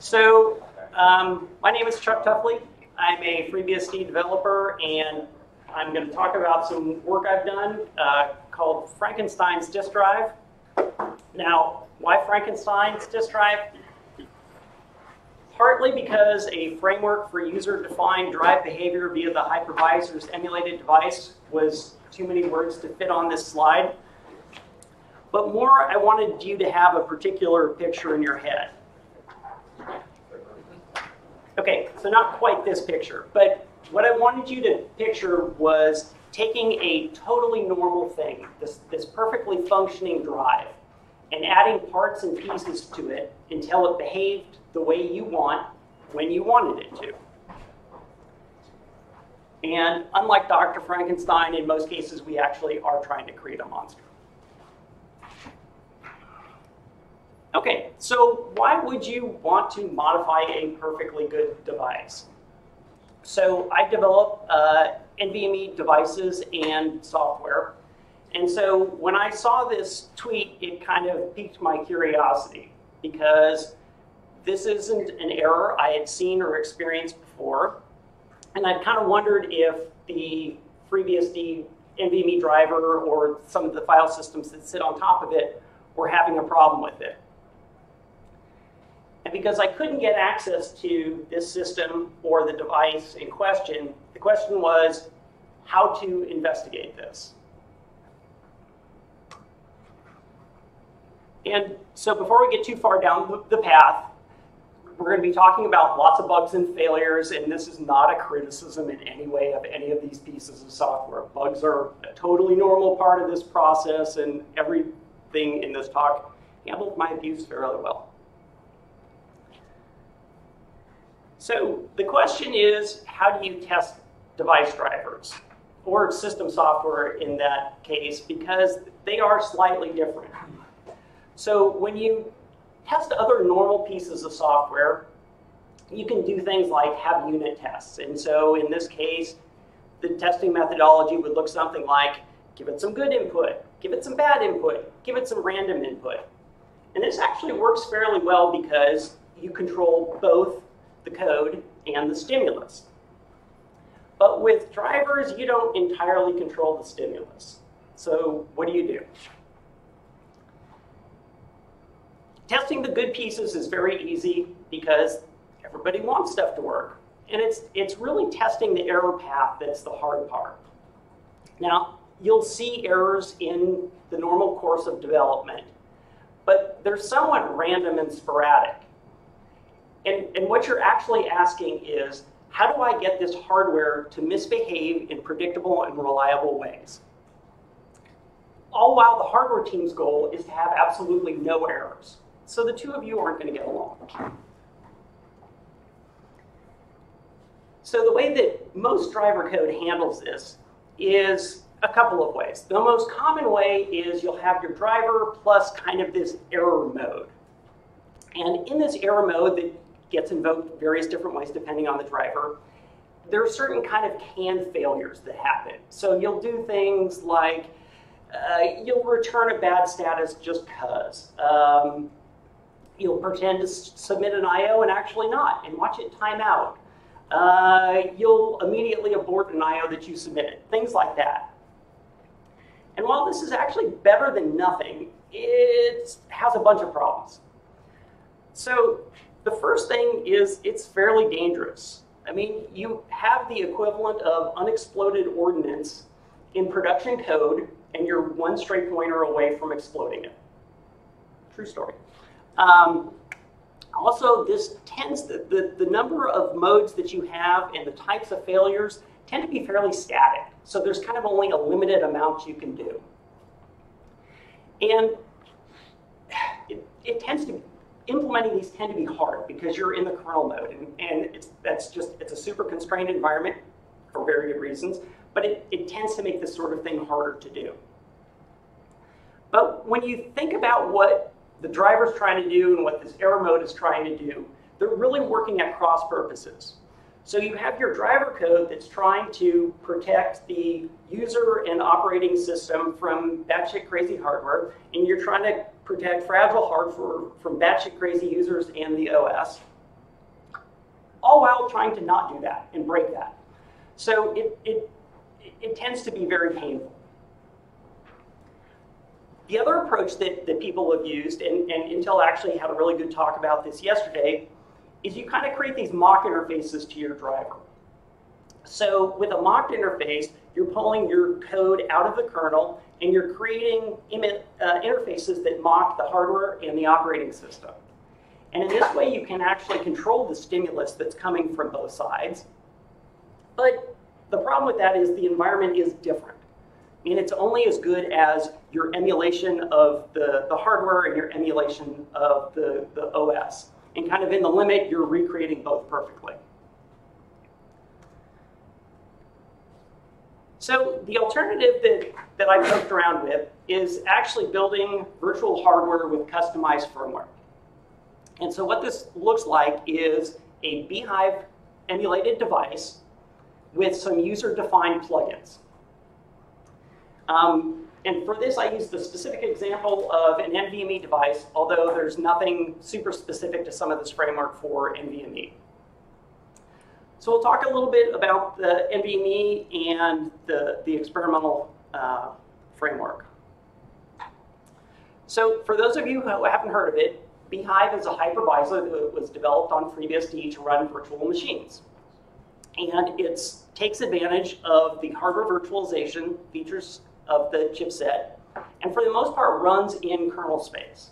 So, um, my name is Chuck Tuffli. I'm a FreeBSD developer, and I'm going to talk about some work I've done uh, called Frankenstein's Disk Drive. Now, why Frankenstein's Disk Drive? Partly because a framework for user-defined drive behavior via the hypervisor's emulated device was too many words to fit on this slide. But more, I wanted you to have a particular picture in your head. Okay, so not quite this picture, but what I wanted you to picture was taking a totally normal thing, this, this perfectly functioning drive, and adding parts and pieces to it until it behaved the way you want when you wanted it to. And unlike Dr. Frankenstein, in most cases, we actually are trying to create a monster. Okay, so why would you want to modify a perfectly good device? So I develop uh, NVMe devices and software. And so when I saw this tweet, it kind of piqued my curiosity because this isn't an error I had seen or experienced before. And I kind of wondered if the FreeBSD NVMe driver or some of the file systems that sit on top of it were having a problem with it. And because I couldn't get access to this system or the device in question, the question was how to investigate this. And so before we get too far down the path, we're going to be talking about lots of bugs and failures, and this is not a criticism in any way of any of these pieces of software. Bugs are a totally normal part of this process, and everything in this talk handled my views fairly well. So the question is, how do you test device drivers or system software in that case because they are slightly different. So when you test other normal pieces of software, you can do things like have unit tests. And so in this case, the testing methodology would look something like give it some good input, give it some bad input, give it some random input. And this actually works fairly well because you control both the code and the stimulus. But with drivers, you don't entirely control the stimulus. So what do you do? Testing the good pieces is very easy because everybody wants stuff to work. And it's, it's really testing the error path that's the hard part. Now, you'll see errors in the normal course of development, but they're somewhat random and sporadic. And, and what you're actually asking is, how do I get this hardware to misbehave in predictable and reliable ways? All while the hardware team's goal is to have absolutely no errors. So the two of you aren't going to get along. So the way that most driver code handles this is a couple of ways. The most common way is you'll have your driver plus kind of this error mode. And in this error mode that gets invoked various different ways depending on the driver. There are certain kind of canned failures that happen. So you'll do things like uh, you'll return a bad status just because. Um, you'll pretend to submit an I.O. and actually not, and watch it time out. Uh, you'll immediately abort an I.O. that you submitted, things like that. And while this is actually better than nothing, it has a bunch of problems. So the first thing is it's fairly dangerous. I mean, you have the equivalent of unexploded ordnance in production code, and you're one straight pointer away from exploding it. True story. Um, also, this tends, the, the, the number of modes that you have and the types of failures tend to be fairly static. So there's kind of only a limited amount you can do. And it, it tends to implementing these tend to be hard because you're in the kernel mode, and, and it's, that's just, it's a super constrained environment for very good reasons, but it, it tends to make this sort of thing harder to do. But when you think about what the driver's trying to do and what this error mode is trying to do, they're really working at cross purposes. So you have your driver code that's trying to protect the user and operating system from batshit crazy hardware, and you're trying to protect fragile hardware from batshit crazy users and the OS. all while trying to not do that and break that. So it, it, it tends to be very painful. The other approach that, that people have used, and, and Intel actually had a really good talk about this yesterday, is you kind of create these mock interfaces to your driver. So with a mocked interface, you're pulling your code out of the kernel and you're creating uh, interfaces that mock the hardware and the operating system. And in this way, you can actually control the stimulus that's coming from both sides. But the problem with that is the environment is different. And it's only as good as your emulation of the, the hardware and your emulation of the, the OS. And kind of in the limit, you're recreating both perfectly. So the alternative that, that I poked around with is actually building virtual hardware with customized firmware. And so what this looks like is a bhyve emulated device with some user-defined plugins. Um, and for this, I use the specific example of an NVMe device, although there's nothing super specific to some of this framework for NVMe. So we'll talk a little bit about the NVMe and the, the experimental uh, framework. So for those of you who haven't heard of it, bhyve is a hypervisor that was developed on FreeBSD to run virtual machines. And it takes advantage of the hardware virtualization features of the chipset, and for the most part runs in kernel space.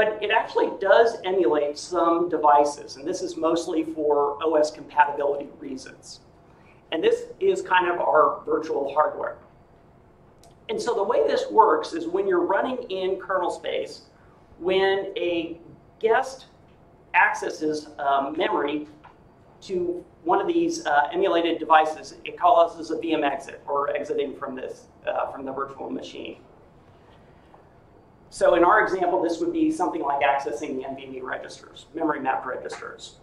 But it actually does emulate some devices, and this is mostly for OS compatibility reasons. And this is kind of our virtual hardware. And so the way this works is when you're running in kernel space, when a guest accesses um, memory to one of these uh, emulated devices, it causes a VM exit or exiting from this, uh, from the virtual machine. So in our example, this would be something like accessing the NVMe registers, memory map registers.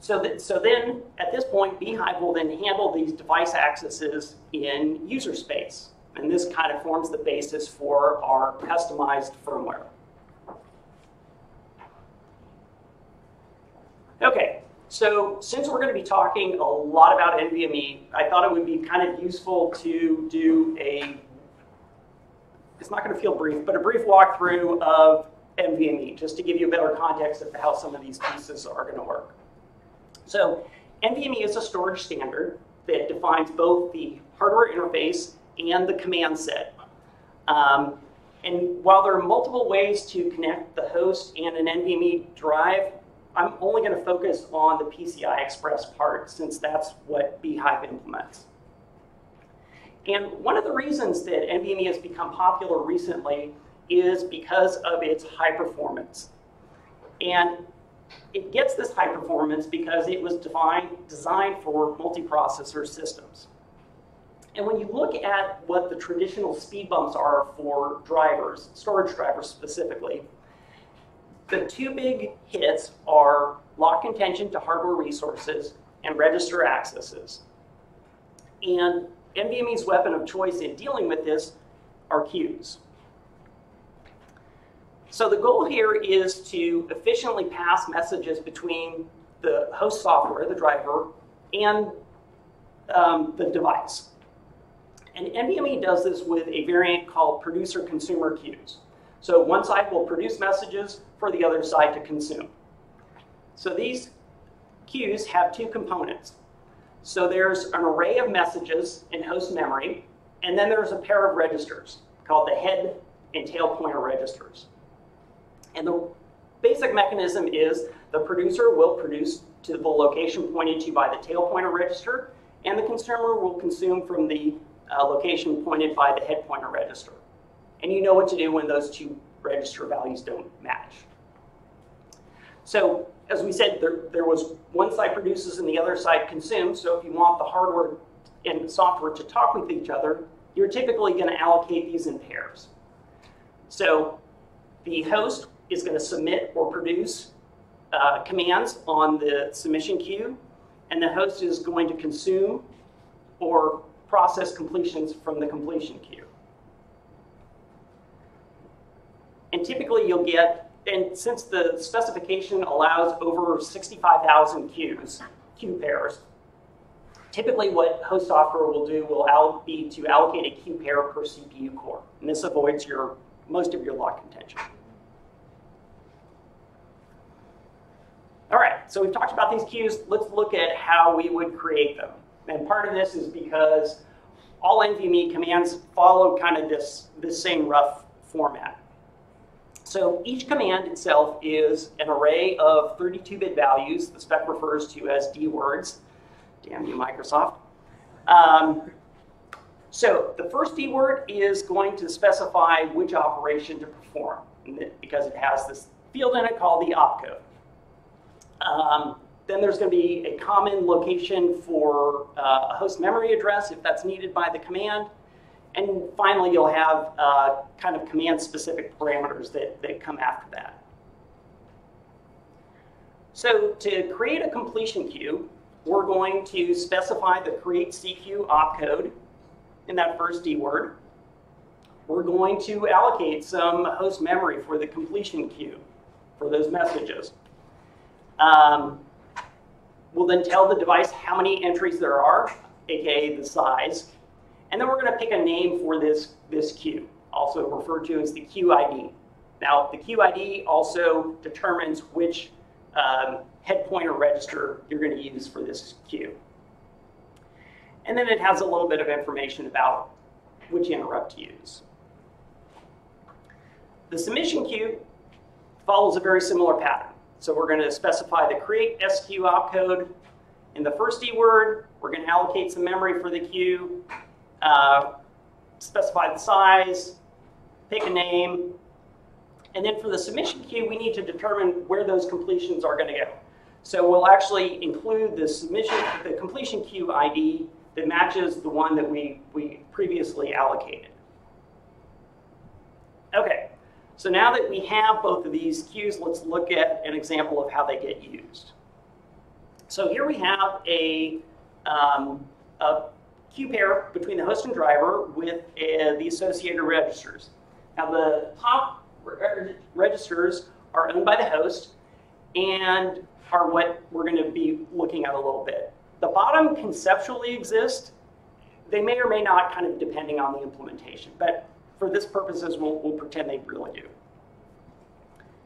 So, that, so then, at this point, bhyve will then handle these device accesses in user space. And this kind of forms the basis for our customized firmware. Okay, so since we're going to be talking a lot about NVMe, I thought it would be kind of useful to do a it's not going to feel brief, but a brief walkthrough of NVMe, just to give you a better context of how some of these pieces are going to work. So NVMe is a storage standard that defines both the hardware interface and the command set. Um, and while there are multiple ways to connect the host and an NVMe drive, I'm only going to focus on the PCI Express part since that's what bhyve implements. And one of the reasons that NVMe has become popular recently is because of its high performance. And it gets this high performance because it was defined, designed for multiprocessor systems. And when you look at what the traditional speed bumps are for drivers, storage drivers specifically, the two big hits are lock contention to hardware resources and register accesses. And NVMe's weapon of choice in dealing with this are queues. So the goal here is to efficiently pass messages between the host software, the driver, and um, the device. And NVMe does this with a variant called producer-consumer queues. So one side will produce messages for the other side to consume. So these queues have two components. So there's an array of messages in host memory, and then there's a pair of registers called the head and tail pointer registers. And the basic mechanism is the producer will produce to the location pointed to by the tail pointer register, and the consumer will consume from the uh, location pointed by the head pointer register. And you know what to do when those two register values don't match. So as we said, there, there was one side produces and the other side consumes. So if you want the hardware and software to talk with each other, you're typically going to allocate these in pairs. So the host is going to submit or produce uh, commands on the submission queue, and the host is going to consume or process completions from the completion queue. And typically you'll get and since the specification allows over 65,000 queues, queue pairs, typically what host software will do will be to allocate a queue pair per CPU core. And this avoids your most of your lock contention. All right, so we've talked about these queues. Let's look at how we would create them. And part of this is because all NVMe commands follow kind of this, this same rough format. So each command itself is an array of 32-bit values. The spec refers to as D words. Damn you, Microsoft. Um, so the first D word is going to specify which operation to perform because it has this field in it called the opcode. Um, then there's going to be a common location for uh, a host memory address if that's needed by the command. And finally, you'll have uh, kind of command-specific parameters that, that come after that. So to create a completion queue, we're going to specify the create CQ opcode in that first D word. We're going to allocate some host memory for the completion queue for those messages. Um, we'll then tell the device how many entries there are, aka the size, and then we're going to pick a name for this, this queue, also referred to as the queue ID. Now, the queue ID also determines which um, head pointer register you're going to use for this queue. And then it has a little bit of information about which interrupt to use. The submission queue follows a very similar pattern. So we're going to specify the create SQ opcode. In the first D word, we're going to allocate some memory for the queue, uh, specify the size, pick a name, and then for the submission queue, we need to determine where those completions are going to go. So we'll actually include the submission, the completion queue ID that matches the one that we, we previously allocated. Okay, so now that we have both of these queues, let's look at an example of how they get used. So here we have a, um, a queue pair between the host and driver with uh, the associated registers. Now the top re registers are owned by the host and are what we're going to be looking at a little bit. The bottom conceptually exist. They may or may not, kind of depending on the implementation. But for this purposes, we'll, we'll pretend they really do.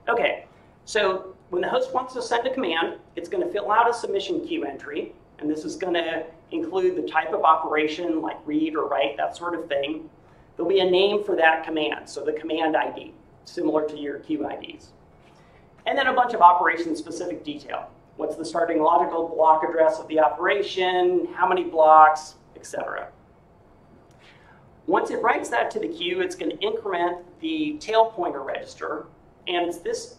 Okay, so when the host wants to send a command, it's going to fill out a submission queue entry, and this is going to include the type of operation, like read or write, that sort of thing. There'll be a name for that command, so the command ID, similar to your queue IDs. And then a bunch of operation-specific detail. What's the starting logical block address of the operation, how many blocks, etc. Once it writes that to the queue, it's going to increment the tail pointer register, and it's this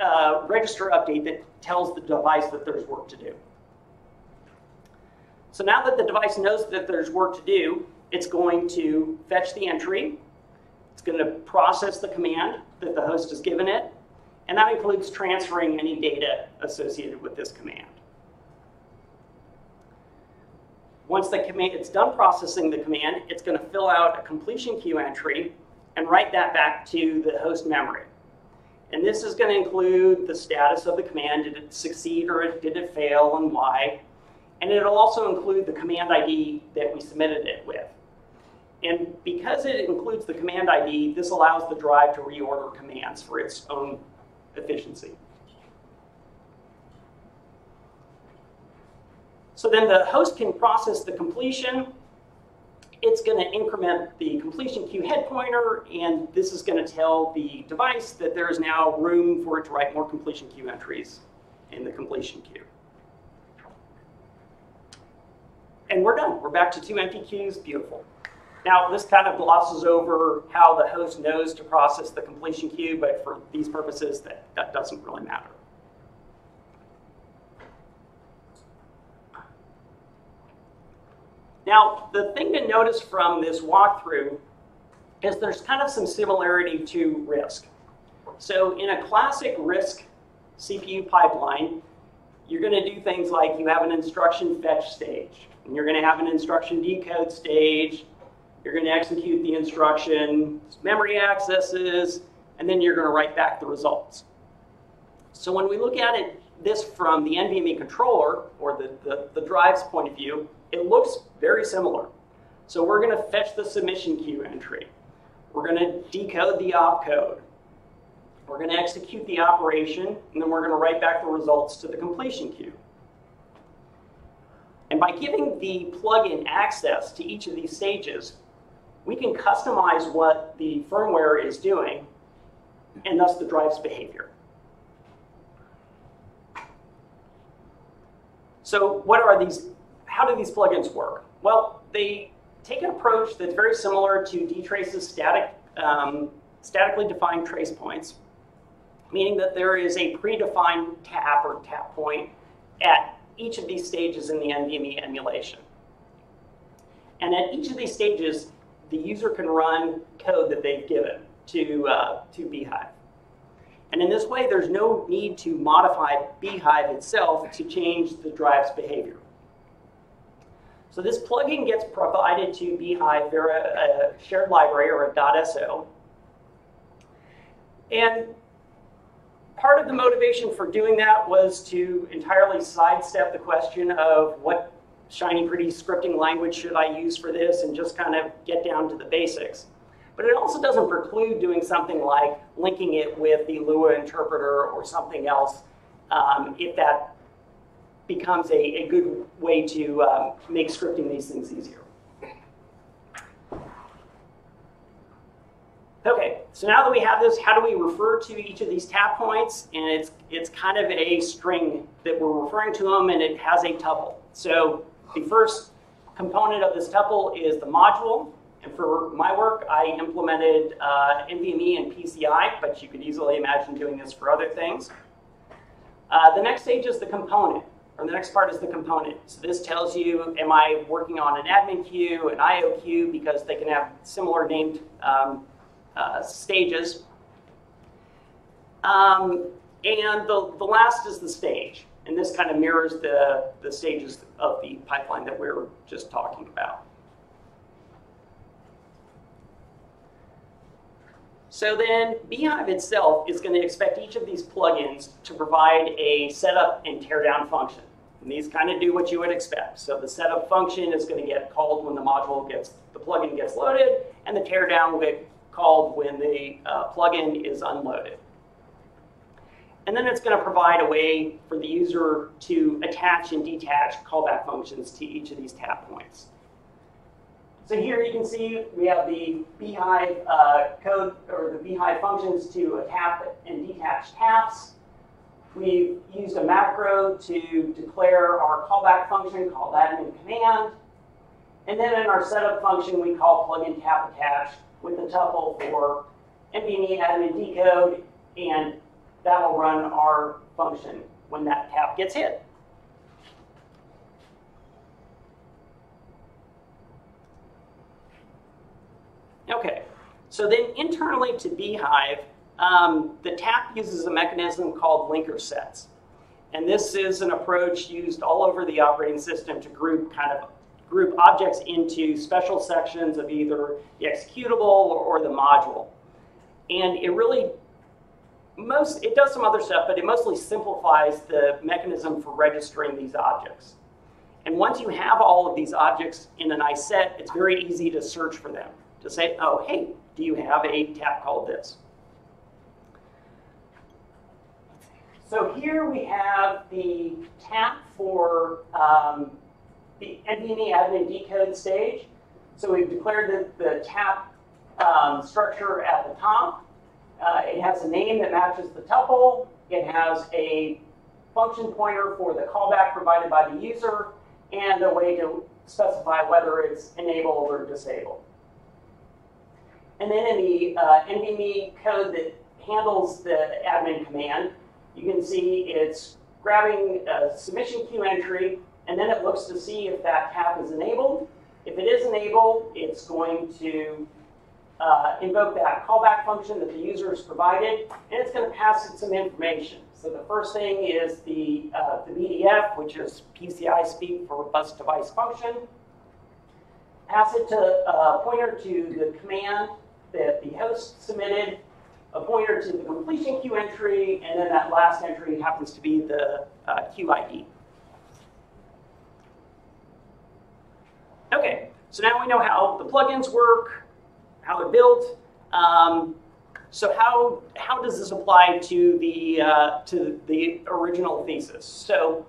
uh, register update that tells the device that there's work to do. So now that the device knows that there's work to do, it's going to fetch the entry, it's going to process the command that the host has given it, and that includes transferring any data associated with this command. Once the command, it's done processing the command, it's going to fill out a completion queue entry and write that back to the host memory. And this is going to include the status of the command. Did it succeed or did it fail and why? And it'll also include the command ID that we submitted it with. And because it includes the command ID, this allows the drive to reorder commands for its own efficiency. So then the host can process the completion. It's going to increment the completion queue head pointer, and this is going to tell the device that there is now room for it to write more completion queue entries in the completion queue. And we're done. We're back to two empty queues. Beautiful. Now, this kind of glosses over how the host knows to process the completion queue, but for these purposes, that, that doesn't really matter. Now, the thing to notice from this walkthrough is there's kind of some similarity to RISC. So in a classic RISC CPU pipeline, you're going to do things like you have an instruction fetch stage, and you're going to have an instruction decode stage, you're going to execute the instruction, memory accesses, and then you're going to write back the results. So when we look at it, this from the NVMe controller, or the, the, the drive's point of view, it looks very similar. So we're going to fetch the submission queue entry. We're going to decode the opcode. We're going to execute the operation, and then we're going to write back the results to the completion queue. And by giving the plugin access to each of these stages, we can customize what the firmware is doing, and thus the drive's behavior. So what are these, how do these plugins work? Well, they take an approach that's very similar to dtrace's static, um, statically defined trace points, meaning that there is a predefined tap or tap point at each of these stages in the NVMe emulation. And at each of these stages, the user can run code that they've given to, uh, to bhyve. And in this way, there's no need to modify bhyve itself to change the drive's behavior. So this plugin gets provided to bhyve via a shared library or a .so. And part of the motivation for doing that was to entirely sidestep the question of what shiny pretty scripting language should I use for this and just kind of get down to the basics. But it also doesn't preclude doing something like linking it with the Lua interpreter or something else um, if that becomes a, a good way to um, make scripting these things easier. Okay, so now that we have this, how do we refer to each of these tap points? And it's, it's kind of a string that we're referring to them, and it has a tuple. So the first component of this tuple is the module. And for my work, I implemented uh, NVMe and PCI, but you could easily imagine doing this for other things. Uh, the next stage is the component, or the next part is the component. So this tells you, am I working on an admin queue, an IO queue, because they can have similar named um, uh, stages. Um, and the, the last is the stage. And this kind of mirrors the, the stages of the pipeline that we were just talking about. So then bhyve itself is going to expect each of these plugins to provide a setup and teardown function. And these kind of do what you would expect. So the setup function is going to get called when the module gets, the plugin gets loaded, and the teardown called when the uh, plugin is unloaded. And then it's going to provide a way for the user to attach and detach callback functions to each of these tap points. So here you can see we have the bhyve uh, code or the bhyve functions to tap and detach taps. We've used a macro to declare our callback function called admin command. And then in our setup function, we call plugin tap attach with the tuple for NVMe admin decode, and that will run our function when that tap gets hit. Okay, so then internally to bhyve, um, the tap uses a mechanism called linker sets. And this is an approach used all over the operating system to group kind of group objects into special sections of either the executable or, the module. And it really most it does some other stuff, but it mostly simplifies the mechanism for registering these objects. And once you have all of these objects in a nice set, it's very easy to search for them. To say, oh, hey, do you have a tap called this? So here we have the tap for um, the NVMe admin decode stage. So we've declared the, the tap um, structure at the top. Uh, it has a name that matches the tuple. It has a function pointer for the callback provided by the user and a way to specify whether it's enabled or disabled. And then in the uh, NVMe code that handles the admin command, you can see it's grabbing a submission queue entry and then it looks to see if that tap is enabled. If it is enabled, it's going to uh, invoke that callback function that the user has provided, and it's going to pass it some information. So the first thing is the, uh, the BDF, which is PCI speak for robust device function. Pass it to a pointer to the command that the host submitted, a pointer to the completion queue entry, and then that last entry happens to be the uh, QID. Okay, so now we know how the plugins work, how they're built. Um, so how how does this apply to the uh, to the original thesis? So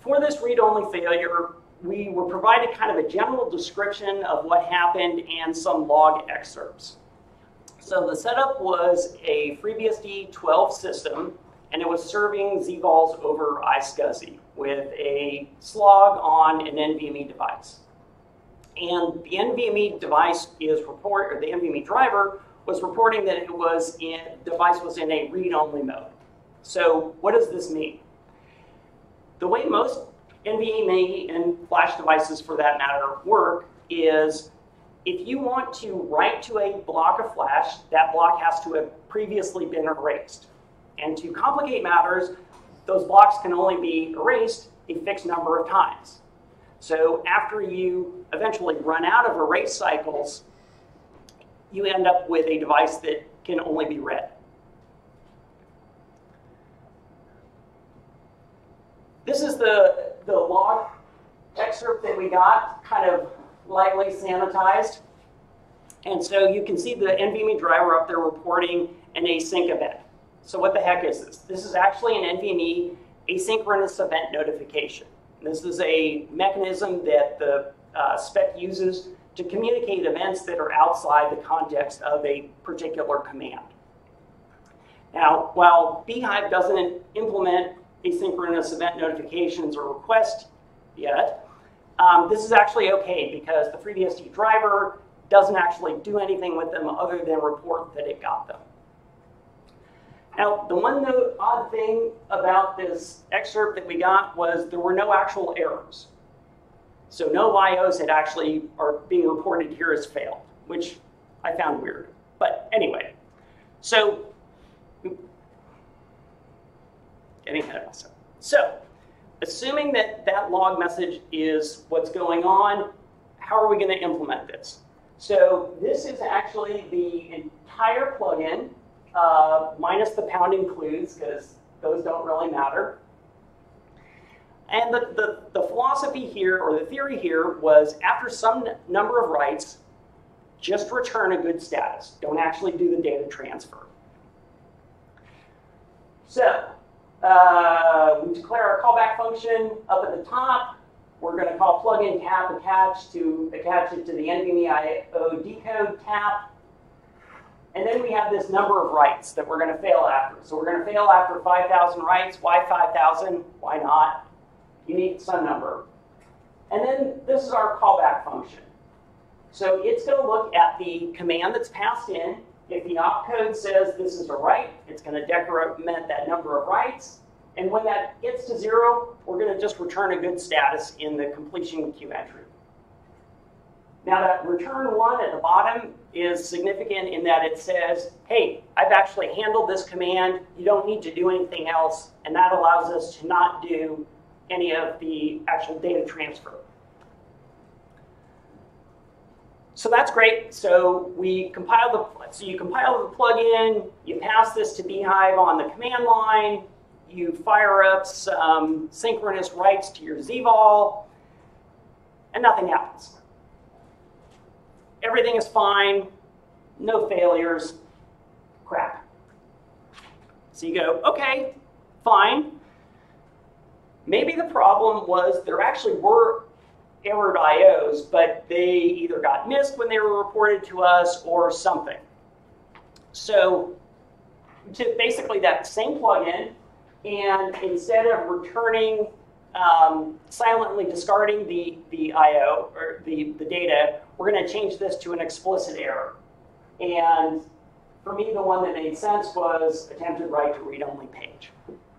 for this read-only failure, we were provided kind of a general description of what happened and some log excerpts. So the setup was a FreeBSD 12 system, and it was serving zvols over iSCSI with a slog on an NVMe device. And the NVMe device is report, or the NVMe driver was reporting that it was in, device was in a read-only mode. So what does this mean? The way most NVMe and flash devices for that matter work is if you want to write to a block of flash, that block has to have previously been erased. And to complicate matters, those blocks can only be erased a fixed number of times. So after you eventually run out of erase cycles, you end up with a device that can only be read. This is the, the log excerpt that we got, kind of lightly sanitized. And so you can see the NVMe driver up there reporting an async event. So what the heck is this? This is actually an NVMe asynchronous event notification. This is a mechanism that the uh, spec uses to communicate events that are outside the context of a particular command. Now, while bhyve doesn't implement asynchronous event notifications or requests yet, um, this is actually okay because the FreeBSD driver doesn't actually do anything with them other than report that it got them. Now, the one note, odd thing about this excerpt that we got was there were no actual errors. So no IOs had actually are being reported here as failed, which I found weird. But anyway, so getting ahead of myself. So, assuming that that log message is what's going on, how are we going to implement this? So this is actually the entire plugin, uh, minus the pound includes, because those don't really matter. And the, the, the philosophy here, or the theory here, was after some number of writes, just return a good status. Don't actually do the data transfer. So, uh, we declare our callback function up at the top. We're going to call plugin tap attach to attach it to the NVMe IO decode tap. And then we have this number of writes that we're going to fail after. So we're going to fail after 5,000 writes. Why 5,000? Why not? unique some number. And then this is our callback function. So it's going to look at the command that's passed in. If the opcode says this is a write, it's going to decrement that number of writes. And when that gets to zero, we're going to just return a good status in the completion queue entry. Now that return one at the bottom is significant in that it says, hey, I've actually handled this command. You don't need to do anything else. And that allows us to not do any of the actual data transfer. So that's great. So we compile the so you compile the plugin, you pass this to bhyve on the command line, you fire up some synchronous writes to your zvol, and nothing happens. Everything is fine, no failures, crap. So you go, okay, fine. Maybe the problem was there actually were errored IOs, but they either got missed when they were reported to us or something. So to basically that same plugin, and instead of returning, um, silently discarding the, the IO or the, the data, we're going to change this to an explicit error. And for me, the one that made sense was attempted write to read-only page,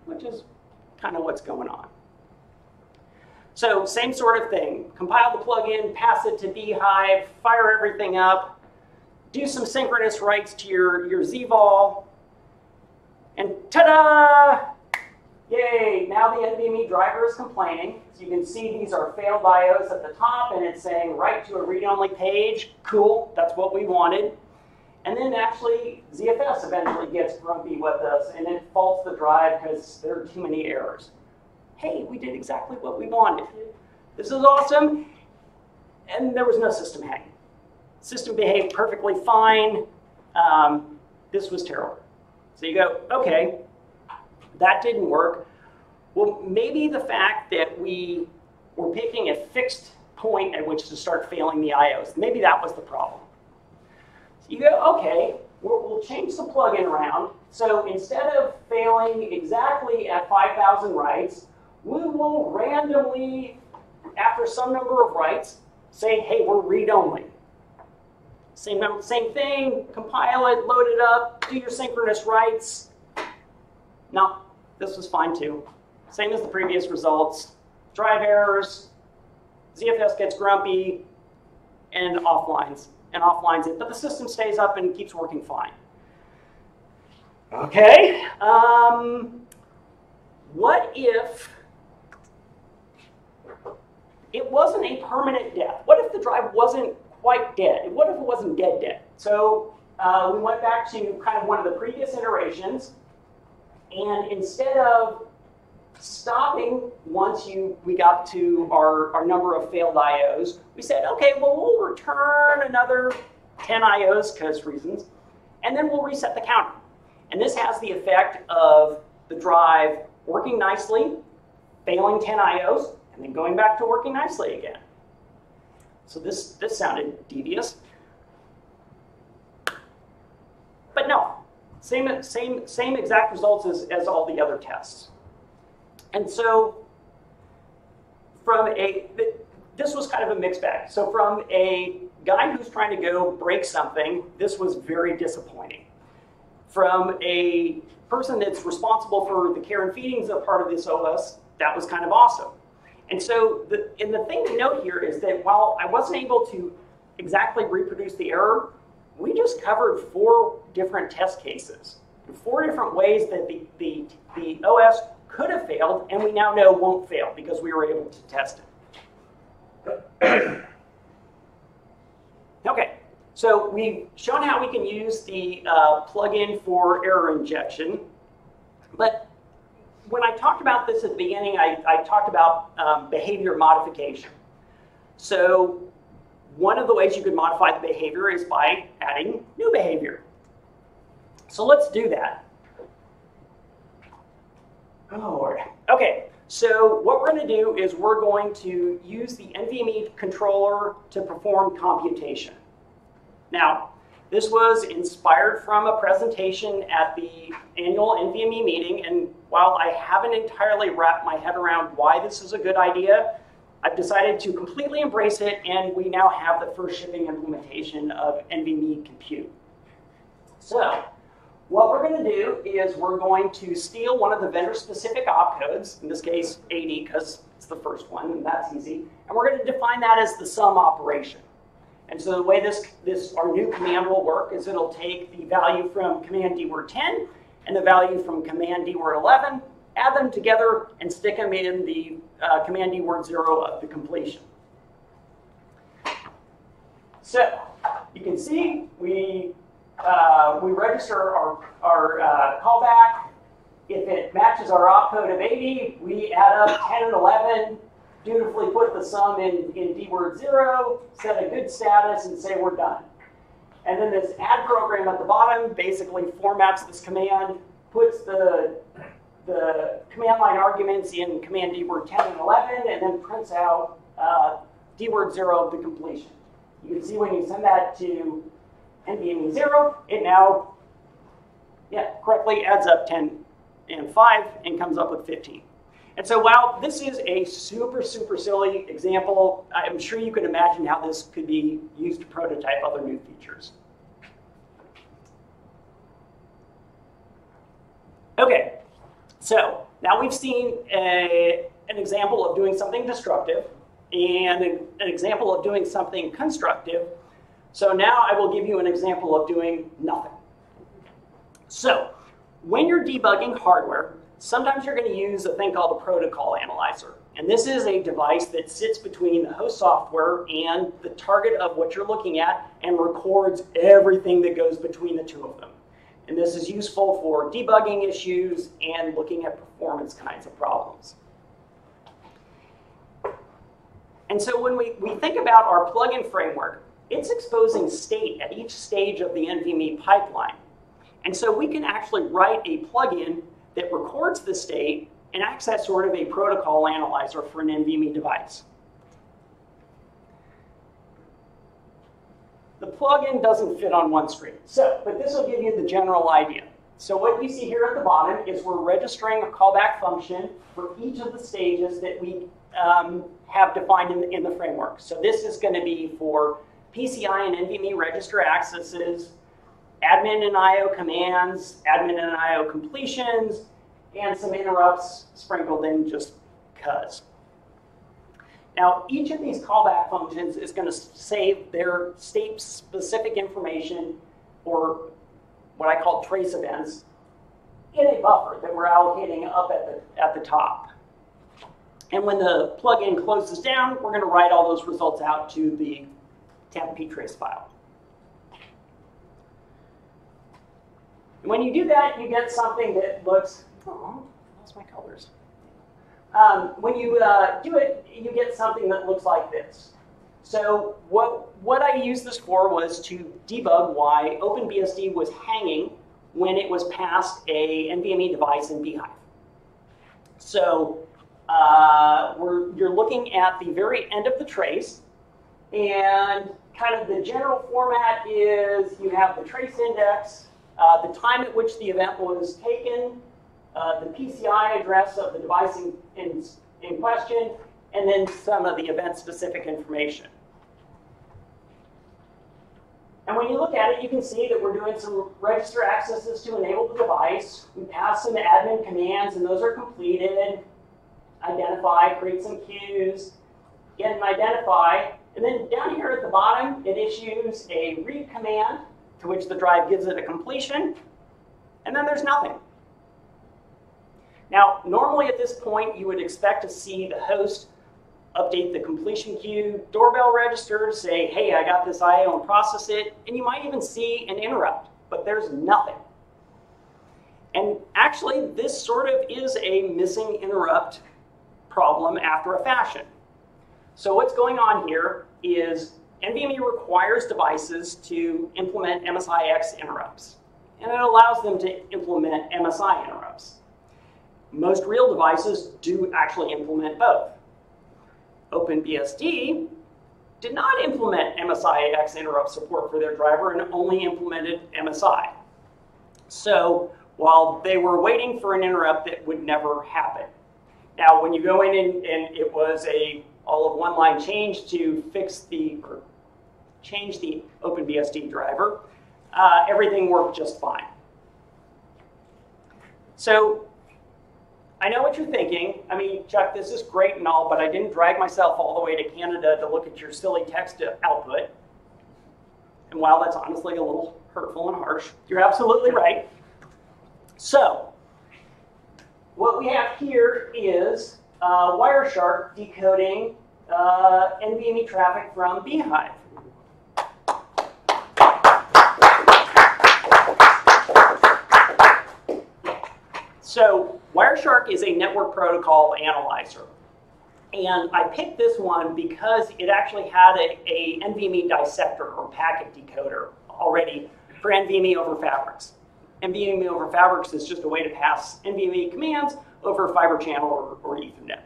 which is kind of what's going on. So same sort of thing. Compile the plugin, pass it to bhyve, fire everything up, do some synchronous writes to your, your zvol, and ta-da! Yay, now the NVMe driver is complaining. So you can see these are failed IOs at the top, and it's saying write to a read-only page. Cool, that's what we wanted. And then actually, ZFS eventually gets grumpy with us and it faults the drive because there are too many errors. Hey, we did exactly what we wanted. This is awesome. And there was no system hang. System behaved perfectly fine. Um, this was terrible. So you go, okay, that didn't work. Well, maybe the fact that we were picking a fixed point at which to start failing the IOs, maybe that was the problem. So you go, okay, we'll, change the plugin around. So instead of failing exactly at 5,000 writes, we will randomly, after some number of writes, say, hey, we're read-only. Same, same thing, compile it, load it up, do your synchronous writes. No, this was fine too. Same as the previous results. Drive errors, ZFS gets grumpy, and offlines, and offlines it, but the system stays up and keeps working fine. Okay, um, what if it wasn't a permanent death? What if the drive wasn't quite dead? What if it wasn't dead dead? So uh, we went back to kind of one of the previous iterations, and instead of stopping once you we got to our, our number of failed IOs, we said, okay, well, we'll return another 10 IOs because reasons, and then we'll reset the counter. And this has the effect of the drive working nicely, failing 10 IOs, and then going back to working nicely again. So this, this sounded devious. But no, same, same, same exact results as, as all the other tests. And so from a, this was kind of a mixed bag. So from a guy who's trying to go break something, this was very disappointing. From a person that's responsible for the care and feedings of part of this OS, that was kind of awesome. And so, the, and the thing to note here is that while I wasn't able to exactly reproduce the error, we just covered four different test cases, four different ways that the, the, the OS could have failed, and we now know won't fail because we were able to test it. okay, so we've shown how we can use the uh, plugin for error injection, but when I talked about this at the beginning, I, I talked about um, behavior modification. So one of the ways you can modify the behavior is by adding new behavior. So let's do that. Oh, Lord. Okay, so what we're going to do is we're going to use the NVMe controller to perform computation. Now, this was inspired from a presentation at the annual NVMe meeting, and while I haven't entirely wrapped my head around why this is a good idea, I've decided to completely embrace it, and we now have the first shipping implementation of NVMe Compute. So, what we're going to do is we're going to steal one of the vendor-specific opcodes, in this case 80 because it's the first one, and that's easy, and we're going to define that as the sum operation. And so the way this, this our new command will work is it'll take the value from command dword 10 and the value from command dword 11, add them together, and stick them in the uh, command dword 0 of the completion. So you can see we, uh, we register our, our uh, callback. If it matches our opcode of 80, we add up 10 and 11, dutifully put the sum in, in dword 0, set a good status, and say we're done. And then this add program at the bottom basically formats this command, puts the, the command line arguments in command dword 10 and 11, and then prints out uh, dword 0 of the completion. You can see when you send that to NVMe 0, it now yeah, correctly adds up 10 and 5 and comes up with 15. And so while this is a super, super silly example, I'm sure you can imagine how this could be used to prototype other new features. Okay, so now we've seen a, an example of doing something destructive and an, an example of doing something constructive. So now I will give you an example of doing nothing. So when you're debugging hardware, sometimes you're going to use a thing called a protocol analyzer. And this is a device that sits between the host software and the target of what you're looking at and records everything that goes between the two of them. And this is useful for debugging issues and looking at performance kinds of problems. And so when we, we think about our plugin framework, it's exposing state at each stage of the NVMe pipeline. And so we can actually write a plugin that records the state and acts as sort of a protocol analyzer for an NVMe device. The plugin doesn't fit on one screen, so, but this will give you the general idea. So what you see here at the bottom is we're registering a callback function for each of the stages that we um, have defined in the, in the framework. So this is going to be for PCI and NVMe register accesses, admin and IO commands, admin and IO completions, and some interrupts sprinkled in just because. Now, each of these callback functions is going to save their state-specific information, or what I call trace events, in a buffer that we're allocating up at the, at the top. And when the plugin closes down, we're going to write all those results out to the temp ptrace file. And when you do that, you get something that looks, oh, lost my colors. Um, when you uh, do it, you get something that looks like this. So what, what I used this for was to debug why OpenBSD was hanging when it was past a NVMe device in bhyve. So uh, you're looking at the very end of the trace, and kind of the general format is you have the trace index, uh, the time at which the event was taken, uh, the PCI address of the device in, in, in question, and then some of the event-specific information. And when you look at it, you can see that we're doing some register accesses to enable the device. We pass some admin commands, and those are completed. Identify, create some queues, get an identify, and then down here at the bottom, it issues a read command to which the drive gives it a completion, and then there's nothing. Now, normally at this point, you would expect to see the host update the completion queue, doorbell register, say, hey, I got this IO and process it, and you might even see an interrupt, but there's nothing. And actually, this sort of is a missing interrupt problem after a fashion. So what's going on here is NVMe requires devices to implement MSIX interrupts, and it allows them to implement MSI interrupts. Most real devices do actually implement both. OpenBSD did not implement MSIX interrupt support for their driver and only implemented MSI. So while they were waiting for an interrupt that would never happen. Now, when you go in and, and it was a all of one line change to fix the, change the OpenBSD driver, uh, everything worked just fine. So I know what you're thinking. I mean, Chuck, this is great and all, but I didn't drag myself all the way to Canada to look at your silly text output. And while that's honestly a little hurtful and harsh, you're absolutely right. So, what we have here is uh, Wireshark decoding uh, NVMe traffic from bhyve. So Wireshark is a network protocol analyzer. And I picked this one because it actually had a, a NVMe dissector or packet decoder already for NVMe over fabrics. NVMe over fabrics is just a way to pass NVMe commands over fiber channel or, or Ethernet.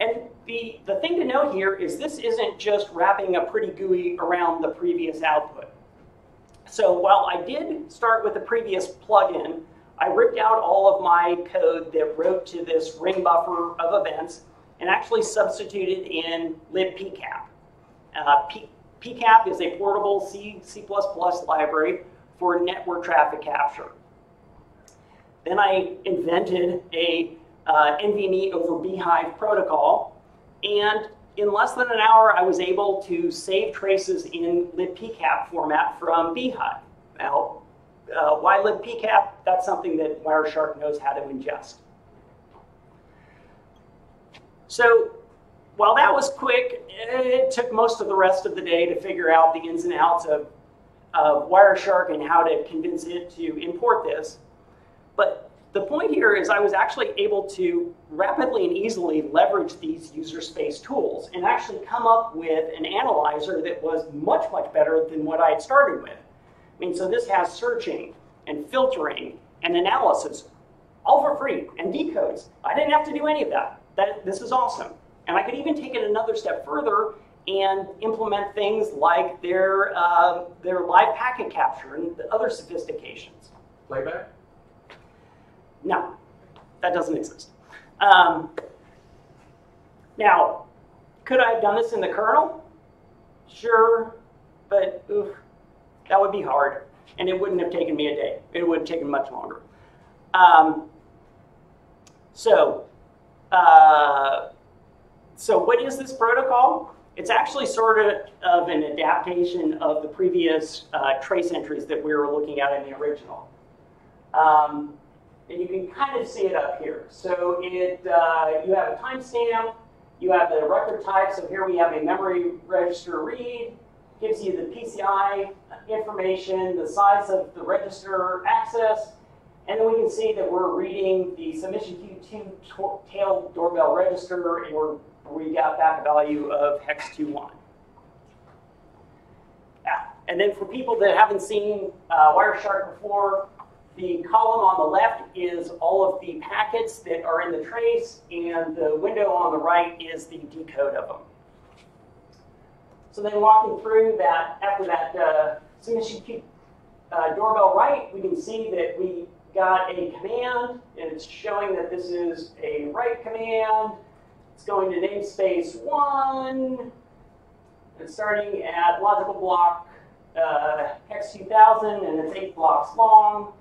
And the, the thing to note here is this isn't just wrapping a pretty GUI around the previous output. So while I did start with the previous plugin, I ripped out all of my code that wrote to this ring buffer of events and actually substituted in libpcap. Uh, PCAP is a portable C, C++ library for network traffic capture. Then I invented a uh, NVMe over bhyve protocol, and in less than an hour, I was able to save traces in libpcap format from bhyve. Now, uh, why libpcap? That's something that Wireshark knows how to ingest. So while that was quick, it took most of the rest of the day to figure out the ins and outs of, of Wireshark and how to convince it to import this. But the point here is I was actually able to rapidly and easily leverage these user space tools and actually come up with an analyzer that was much, much better than what I had started with. I mean, so this has searching and filtering and analysis all for free and decodes. I didn't have to do any of that. that this is awesome. And I could even take it another step further and implement things like their, uh, their live packet capture and the other sophistications. Playback? No, that doesn't exist. Um, now, could I have done this in the kernel? Sure, but oof, that would be hard, and it wouldn't have taken me a day. It would have taken much longer. Um, so, uh, so what is this protocol? It's actually sort of, of an adaptation of the previous uh, trace entries that we were looking at in the original. Um, and you can kind of see it up here. So it, uh, you have a timestamp, you have the record type, so here we have a memory register read, gives you the PCI information, the size of the register access, and then we can see that we're reading the submission queue 2 tail doorbell register, and we're, we got back a value of hex 21. Yeah. And then for people that haven't seen uh, Wireshark before, the column on the left is all of the packets that are in the trace, and the window on the right is the decode of them. So then walking through that, after that uh, submission queue uh, doorbell right, we can see that we got a command, and it's showing that this is a write command. It's going to namespace one. It's starting at logical block uh, hex 2000, and it's eight blocks long.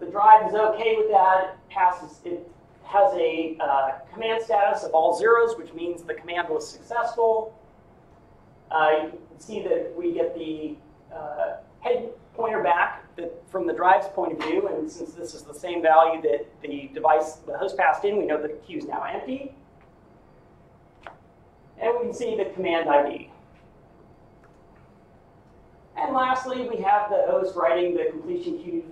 The drive is okay with that. It passes. It has a uh, command status of all zeros, which means the command was successful. Uh, you can see that we get the uh, head pointer back that, from the drive's point of view, and since this is the same value that the device, the host passed in, we know that the queue is now empty. And we can see the command ID. And lastly, we have the host writing the completion queue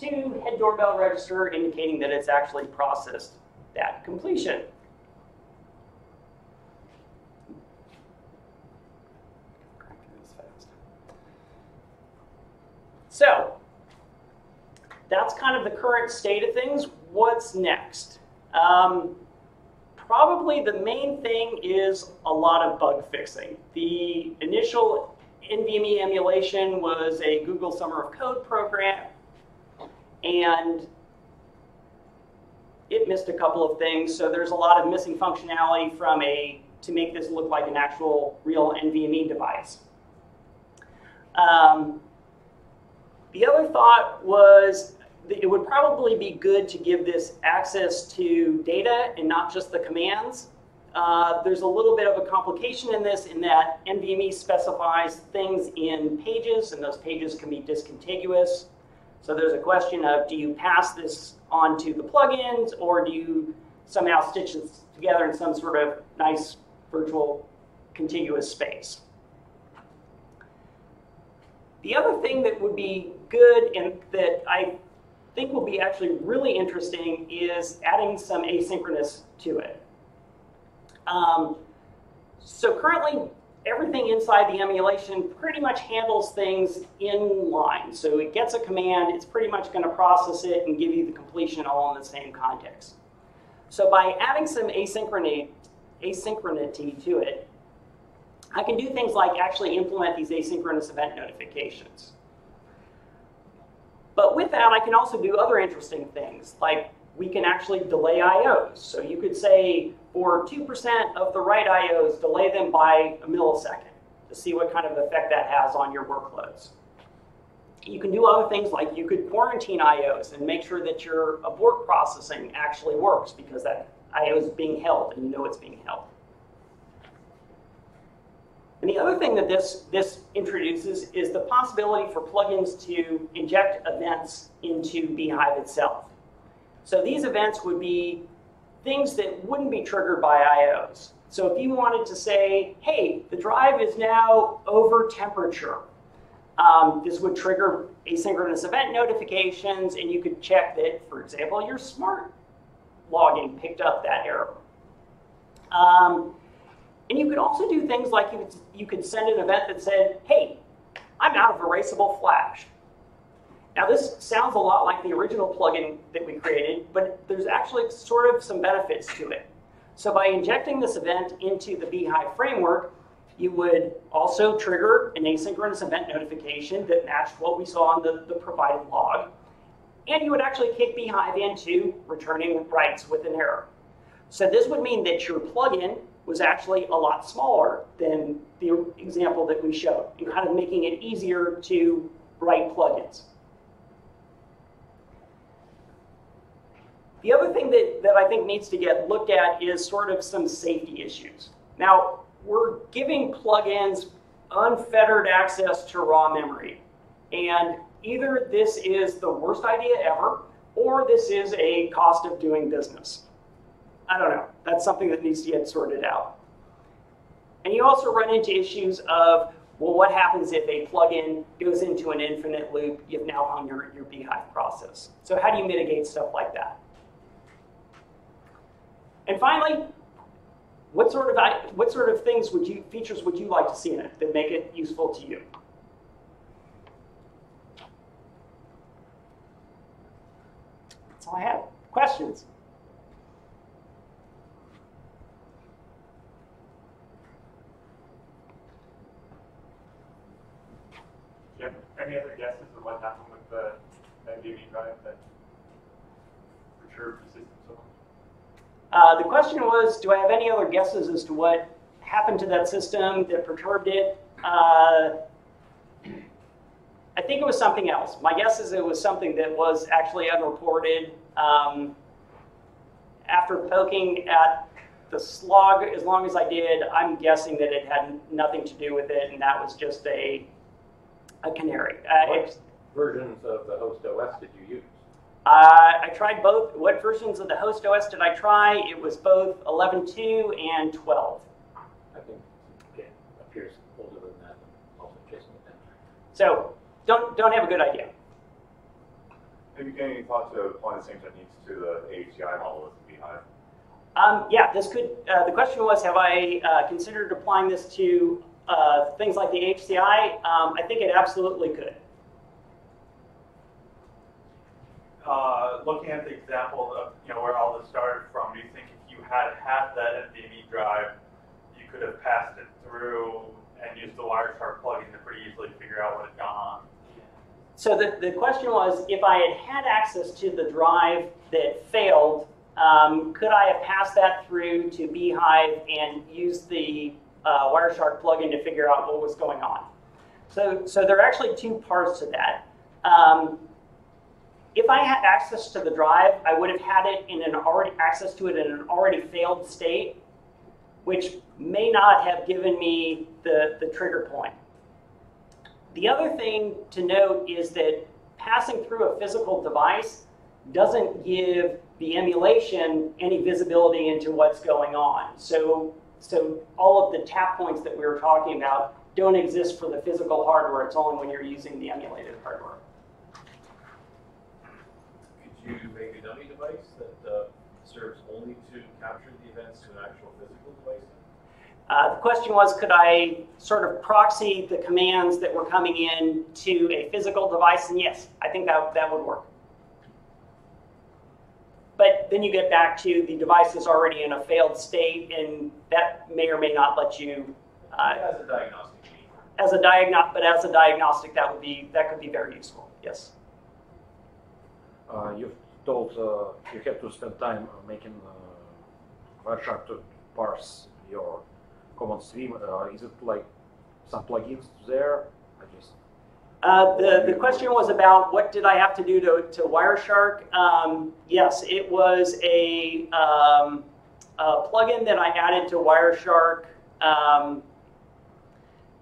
to head doorbell register, indicating that it's actually processed that completion. So, that's kind of the current state of things. What's next? Um, probably the main thing is a lot of bug fixing. The initial NVMe emulation was a Google Summer of Code program and it missed a couple of things. So there's a lot of missing functionality from a to make this look like an actual real NVMe device. Um, the other thought was that it would probably be good to give this access to data and not just the commands. Uh, there's a little bit of a complication in this in that NVMe specifies things in pages, and those pages can be discontiguous. So there's a question of do you pass this on to the plugins or do you somehow stitch this together in some sort of nice virtual contiguous space? The other thing that would be good and that I think will be actually really interesting is adding some asynchronous to it. Um, so currently, everything inside the emulation pretty much handles things in line. So it gets a command, it's pretty much going to process it and give you the completion all in the same context. So by adding some asynchrony, asynchronity to it, I can do things like actually implement these asynchronous event notifications. But with that, I can also do other interesting things, like we can actually delay IOs. So you could say, for 2% of the write IOs, delay them by a millisecond to see what kind of effect that has on your workloads. You can do other things like you could quarantine IOs and make sure that your abort processing actually works because that IO is being held and you know it's being held. And the other thing that this, this introduces is the possibility for plugins to inject events into bhyve itself. So these events would be things that wouldn't be triggered by IOs. So if you wanted to say, hey, the drive is now over temperature, um, this would trigger asynchronous event notifications, and you could check that, for example, your smart logging picked up that error. Um, and you could also do things like you could, you could send an event that said, hey, I'm out of erasable flash. Now this sounds a lot like the original plugin that we created, but there's actually sort of some benefits to it. So by injecting this event into the bhyve framework, you would also trigger an asynchronous event notification that matched what we saw on the, the provided log. And you would actually kick bhyve into returning writes with an error. So this would mean that your plugin was actually a lot smaller than the example that we showed, and kind of making it easier to write plugins. The other thing that, that I think needs to get looked at is sort of some safety issues. Now, we're giving plugins unfettered access to raw memory. And either this is the worst idea ever, or this is a cost of doing business. I don't know. That's something that needs to get sorted out. And you also run into issues of, well, what happens if a plugin goes into an infinite loop? You've now hung your, your bhyve process. So how do you mitigate stuff like that? And finally, what sort of what sort of things would you features would you like to see in it that make it useful to you? That's all I have. Questions? Do you have any other guesses of what happened with the NVMe drive that perturbed the system so much? Uh, the question was, do I have any other guesses as to what happened to that system that perturbed it? Uh, I think it was something else. My guess is it was something that was actually unreported. Um, after poking at the slog as long as I did, I'm guessing that it had nothing to do with it, and that was just a a canary. Uh, What versions of the host OS did you use? Uh, I tried both. What versions of the host OS did I try? It was both 11.2 and 12. I think it appears older than that, also chasing it down. So don't don't have a good idea. Have you given any thought to applying the same techniques to the AHCI model with bhyve? Um, yeah, this could. Uh, the question was, have I uh, considered applying this to uh, things like the HCI? Um, I think it absolutely could. Uh, looking at the example of you know where all this started from, do you think if you had had that NVMe drive, you could have passed it through and used the Wireshark plugin to pretty easily figure out what had gone on? So the, the question was, if I had had access to the drive that failed, um, could I have passed that through to bhyve and used the uh, Wireshark plugin to figure out what was going on? So, so there are actually two parts to that. Um, if I had access to the drive, I would have had it in an already access to it in an already failed state, which may not have given me the, the trigger point. The other thing to note is that passing through a physical device doesn't give the emulation any visibility into what's going on. So, so all of the tap points that we were talking about don't exist for the physical hardware. It's only when you're using the emulated hardware. Could you make a dummy device that uh, serves only to capture the events to an actual physical device? Uh, the question was, could I sort of proxy the commands that were coming in to a physical device? And yes, I think that, that would work. But then you get back to the device is already in a failed state, and that may or may not let you, uh, As a diagnostic as a diagnostic, but as a diagnostic, that would be, that could be very useful, yes. Uh, you've told uh, you have to spend time uh, making Wireshark to parse your command stream. Uh, is it like some plugins there? I just Uh, the, the question was about what did I have to do to, to Wireshark? Um, yes, it was a, um, a plugin that I added to Wireshark. Um,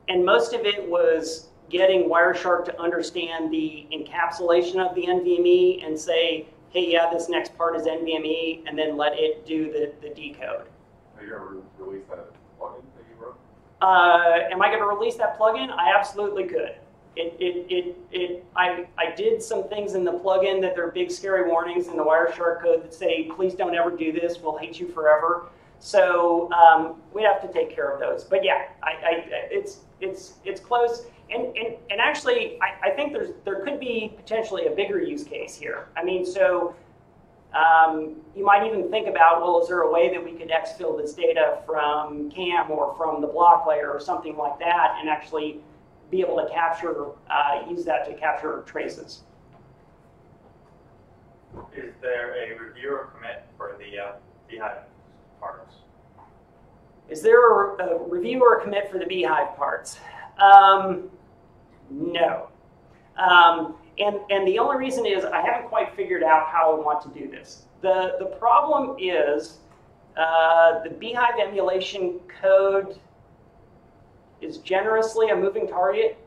and most of it was getting Wireshark to understand the encapsulation of the NVMe and say, hey, yeah, this next part is NVMe, and then let it do the, the decode. Are you gonna release that plugin that you wrote? Uh, am I going to release that plugin? I absolutely could. It, it, it, it, I, I did some things in the plugin that there are big scary warnings in the Wireshark code that say, please don't ever do this, we'll hate you forever. So um, we have to take care of those. But yeah, I, I, it's, it's, it's close. And, and, and actually, I, I think there's, there could be potentially a bigger use case here. I mean, so um, you might even think about, well, is there a way that we could exfil this data from CAM or from the block layer or something like that and actually be able to capture, uh, use that to capture traces? Is there a review or commit for the uh, bhyve parts? Is there a, a review or a commit for the bhyve parts? Um, no. Um, and, and the only reason is I haven't quite figured out how I want to do this. The, the problem is uh, the bhyve emulation code is generously a moving target.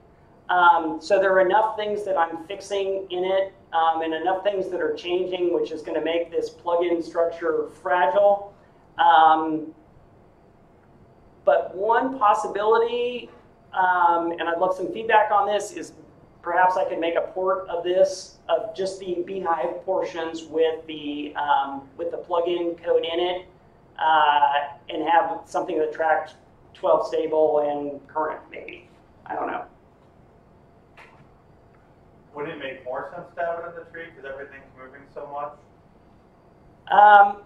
Um, so there are enough things that I'm fixing in it um, and enough things that are changing, which is going to make this plugin structure fragile. Um, but one possibility, um, and I'd love some feedback on this, is perhaps I could make a port of this of just the bhyve portions with the um, with the plugin code in it, uh, and have something that tracked 12 stable and current, maybe. I don't know. Wouldn't it make more sense to have it in the tree because everything's moving so much? Um,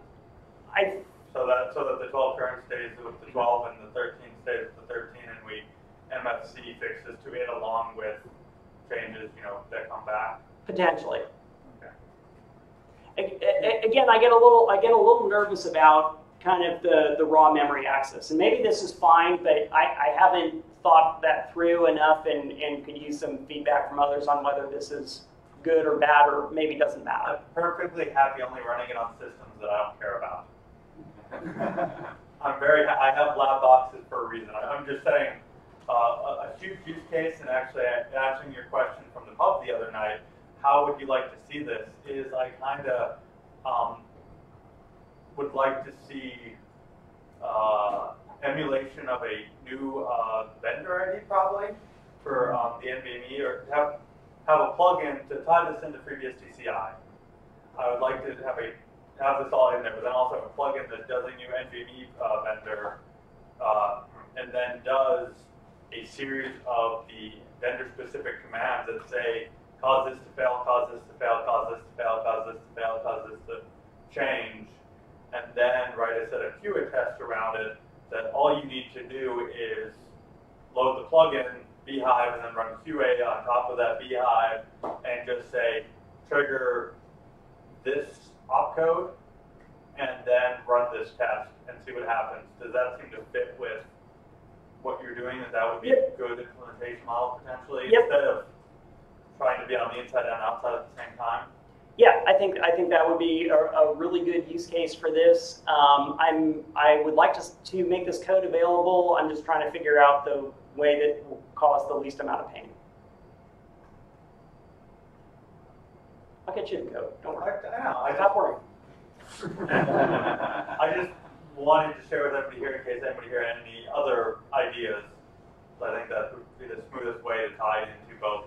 I So that so that the 12 current stays with the 12 and the 13 stays with the 13, and we MFC fixes to it along with changes, you know, that come back. potentially. Okay. A- a- Again, I get a little, I get a little nervous about kind of the, the raw memory access. And maybe this is fine, but I, I haven't thought that through enough and, and could use some feedback from others on whether this is good or bad or maybe doesn't matter. I'm perfectly happy only running it on systems that I don't care about. I'm very, I have lab boxes for a reason. I'm just saying, uh, a, huge use case, and actually answering your question from the pub the other night, how would you like to see this? Is I kind of um, would like to see uh, emulation of a new uh, vendor ID probably for um, the NVMe, or have have a plugin to tie this into FreeBSD CI. I would like to have a have this all in there, but then also have a plugin that does a new NVMe uh, vendor, uh, and then does a series of the vendor-specific commands that say cause this to fail, cause this to fail, cause this to fail, cause this to fail, cause this to change, and then write a set of QA tests around it that all you need to do is load the plugin, bhyve, and then run QA on top of that bhyve, and just say trigger this opcode, and then run this test and see what happens. Does that seem to fit with what you're doing? That that would be Yep. a good implementation model potentially Yep. instead of trying to be on the inside and outside at the same time. Yeah, I think I think that would be a, a really good use case for this. Um, I'm I would like to to make this code available. I'm just trying to figure out the way that will cause the least amount of pain. I'll get you the code. Don't worry. I know. I Stop worrying. I just wanted to share with everybody here in case anybody here had any other ideas. So I think that would be the smoothest way to tie it into both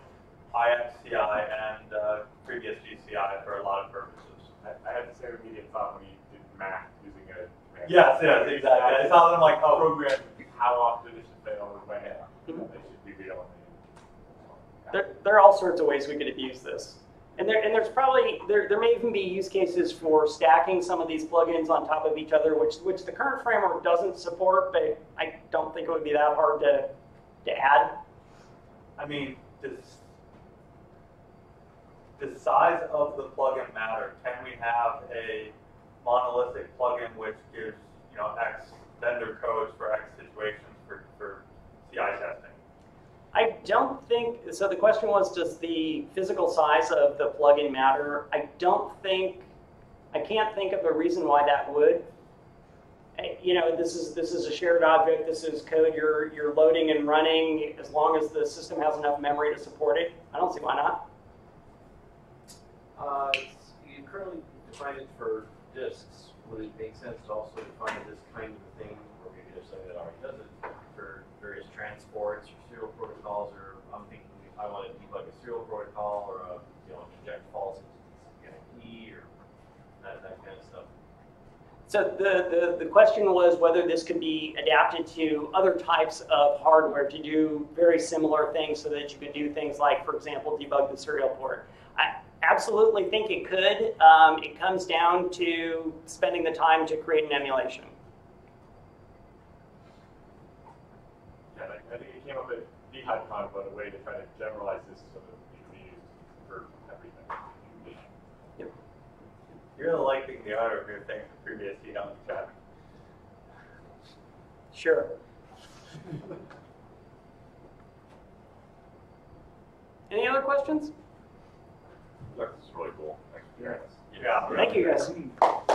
IXCI and uh, FreeBSD CI for a lot of purposes. I, I had the same immediate thought when you did math using a. command. Yes, yes, exactly. It's not that I'm like, oh, Program how often it should fail or when Mhm. they should be real. There, there are all sorts of ways we could abuse this. And there, and there's probably there, there may even be use cases for stacking some of these plugins on top of each other, which which the current framework doesn't support, but I don't think it would be that hard to to add. I mean, does the size of the plugin matter? Can we have a monolithic plugin which gives you know X vendor codes for X situations for, for CI testing? I don't think so. The question was, does the physical size of the plugin matter? I don't think. I can't think of a reason why that would. Eh, You know, this is this is a shared object. This is code you're you're loading and running. As long as the system has enough memory to support it, I don't see why not. Uh, you currently define it for disks, would it make sense to also define this kind of thing, or maybe there's something that already does it, for various transports or serial protocols, or I'm thinking, if I want to debug a serial protocol, or a, you know, inject faults into TCP, or that, that kind of stuff. So the, the, the question was whether this could be adapted to other types of hardware to do very similar things so that you could do things like, for example, debug the serial port. I absolutely think it could. Um, it comes down to spending the time to create an emulation. Yeah, I, I think it came up at DHICon about a way to try to generalize this so that it can be used for everything. You're the liking the auto review thing for previous email chat. Sure. Any other questions? Look, this is really cool. Thanks for sharing this. Yeah. Thank you, guys.